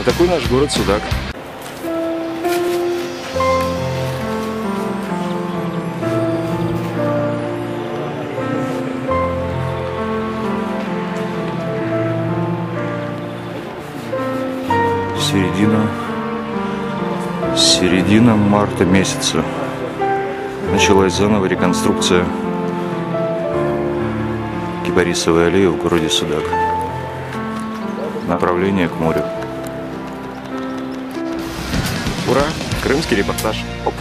Вот такой наш город Судак. Середина, середина марта месяца. Началась заново реконструкция Кипарисовой аллеи в городе Судак. Направление к морю. Ура! Крымский репортаж. Оп.